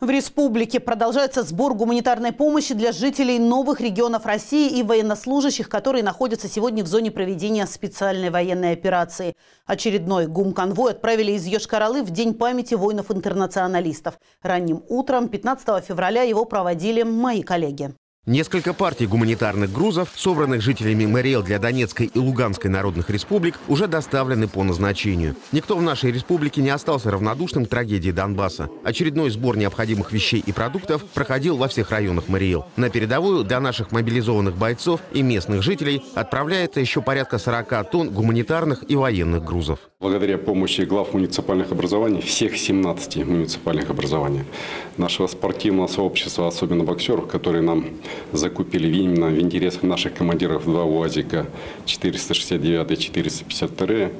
В республике продолжается сбор гуманитарной помощи для жителей новых регионов России и военнослужащих, которые находятся сегодня в зоне проведения специальной военной операции. Очередной гум-конвой отправили из Йошкар-Олы в День памяти воинов-интернационалистов. Ранним утром 15 февраля его проводили мои коллеги. Несколько партий гуманитарных грузов, собранных жителями Мариэл для Донецкой и Луганской народных республик, уже доставлены по назначению. Никто в нашей республике не остался равнодушным к трагедии Донбасса. Очередной сбор необходимых вещей и продуктов проходил во всех районах Мариэл. На передовую для наших мобилизованных бойцов и местных жителей отправляется еще порядка 40 тонн гуманитарных и военных грузов. Благодаря помощи глав муниципальных образований, всех 17 муниципальных образований, нашего спортивного сообщества, особенно боксеров, которые нам закупили именно в интересах наших командиров два УАЗика 469 и 452.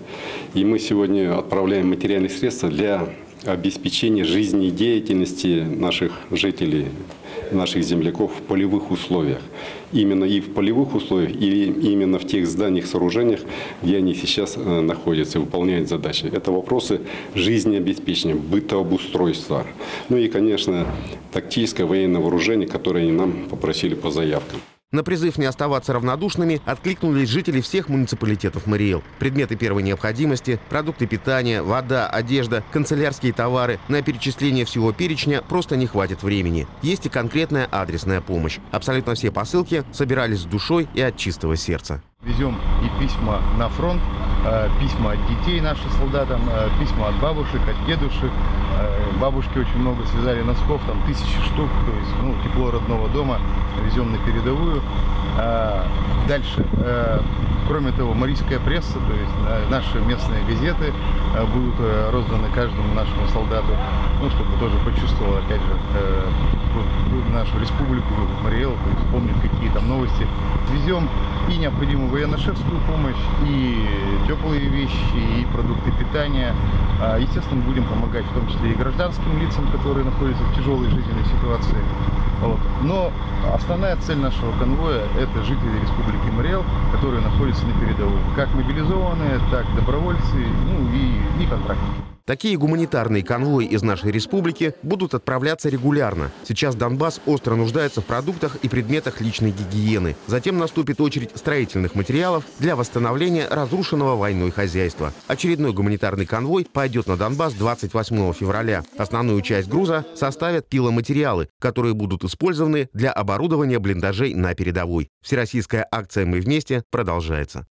И мы сегодня отправляем материальные средства для обеспечения жизнедеятельности наших жителей, наших земляков в полевых условиях. Именно и в полевых условиях, и именно в тех зданиях, сооружениях, где они сейчас э, находятся, выполняют задачи. Это вопросы жизнеобеспечения, бытообустройства. Ну и, конечно, тактическое военное вооружение, которое они нам попросили по заявкам. На призыв не оставаться равнодушными откликнулись жители всех муниципалитетов Мариэл. Предметы первой необходимости, продукты питания, вода, одежда, канцелярские товары. На перечисление всего перечня просто не хватит времени. Есть и конкретная адресная помощь. Абсолютно все посылки собирались с душой и от чистого сердца. Везем и письма на фронт, э, письма от детей нашим солдатам, э, письма от бабушек, от дедушек. Э, бабушки очень много связали носков, там тысячи штук, то есть ну, тепло родного дома везем на передовую. Дальше, кроме того, марийская пресса, то есть наши местные газеты будут розданы каждому нашему солдату, ну, чтобы тоже почувствовал, опять же, нашу республику, Мариэл, то есть помнит, какие там новости. Везем и необходимую военно-шефскую помощь, и теплые вещи, и продукты питания. А, естественно, будем помогать в том числе и гражданским лицам, которые находятся в тяжелой жизненной ситуации. Вот. Но основная цель нашего конвоя – это жители Республики Мариэл, которые находятся на передовой. Как мобилизованные, так добровольцы, ну и, и контрактники. Такие гуманитарные конвои из нашей республики будут отправляться регулярно. Сейчас Донбасс остро нуждается в продуктах и предметах личной гигиены. Затем наступит очередь строительных материалов для восстановления разрушенного войной хозяйства. Очередной гуманитарный конвой пойдет на Донбасс 28 февраля. Основную часть груза составят пиломатериалы, которые будут использованы для оборудования блиндажей на передовой. Всероссийская акция «Мы вместе» продолжается.